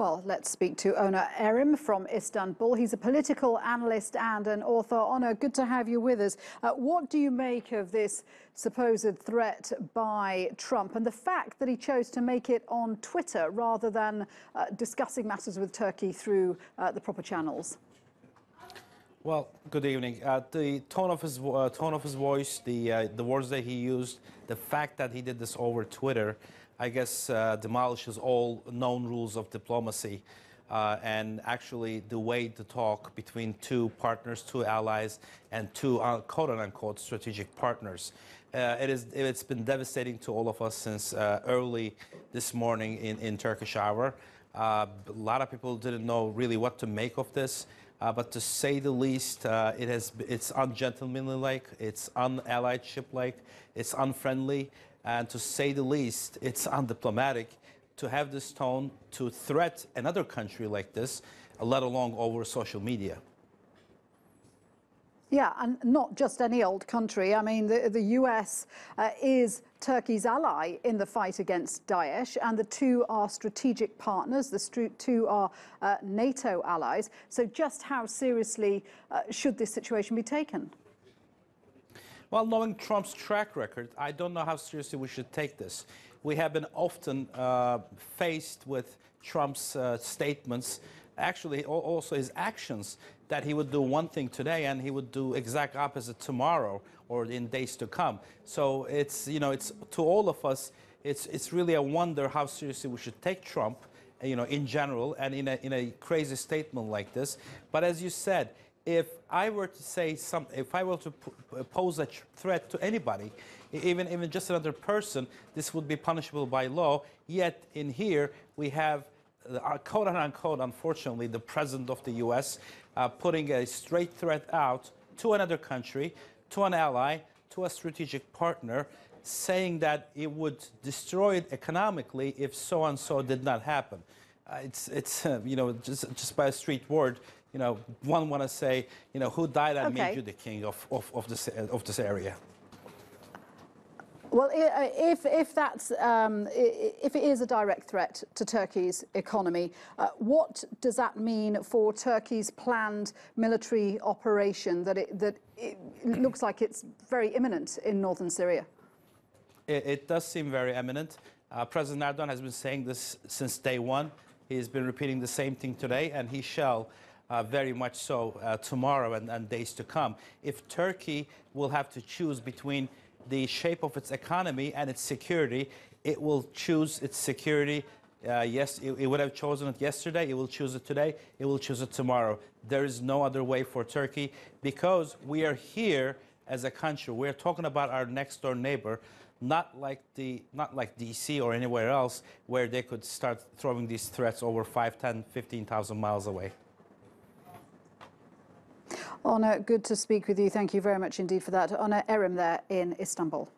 Well, let's speak to Onur Erim from Istanbul. He's a political analyst and an author. Onur, good to have you with us. Uh, what do you make of this supposed threat by Trump and the fact that he chose to make it on Twitter rather than uh, discussing matters with Turkey through uh, the proper channels? Well, good evening. Uh, the tone of his uh, tone of his voice, the uh, the words that he used, the fact that he did this over Twitter, I guess uh, demolishes all known rules of diplomacy, uh, and actually the way to talk between two partners, two allies, and two uh, quote unquote strategic partners. it is it's been devastating to all of us since early this morning in in Turkish hour. a lot of people didn't know really what to make of this. Uh, but to say the least, uh, it has, it's ungentlemanly-like, it's unalliedship-like, it's unfriendly, and to say the least, it's undiplomatic to have this tone to threat another country like this, let alone over social media. Yeah, and not just any old country. I mean, the, the US uh, is Turkey's ally in the fight against Daesh, and the two are strategic partners. The two are uh, NATO allies. So, just how seriously uh, should this situation be taken? Well, knowing Trump's track record, I don't know how seriously we should take this. We have been often uh, faced with Trump's uh, statements actually also his actions that he would do one thing today and he would do exact opposite tomorrow or in days to come. So it's you know it's to all of us it's it's really a wonder how seriously we should take Trump you know in general and in a in a crazy statement like this. But as you said, if I were to say something, if I were to pose a threat to anybody, even even just another person, this would be punishable by law. Yet in here we have uh, quote unquote, unfortunately, the president of the U.S. Uh, putting a straight threat out to another country, to an ally, to a strategic partner, saying that it would destroy it economically if so and so did not happen. Uh, it's, it's uh, you know, just, just by a street word, you know, one want to say, you know, who died and okay. made you the king of, of, of, this, of this area. Well, uh, if, if, that's, um, if it is a direct threat to Turkey's economy, uh, what does that mean for Turkey's planned military operation that it, that it looks like it's very imminent in northern Syria? It, it does seem very imminent. Uh, President Erdogan has been saying this since day one. He's been repeating the same thing today, and he shall uh, very much so uh, tomorrow and, and days to come. If Turkey will have to choose between the shape of its economy and its security, it will choose its security. Uh, yes, it, it, would have chosen it yesterday. It will choose it today. It will choose it tomorrow. There is no other way for Turkey because we are here as a country. We're talking about our next door neighbor, not like the not like DC or anywhere else where they could start throwing these threats over 5, 10, 15,000 miles away. Onur, good to speak with you. Thank you very much indeed for that. Onur Erim there in Istanbul.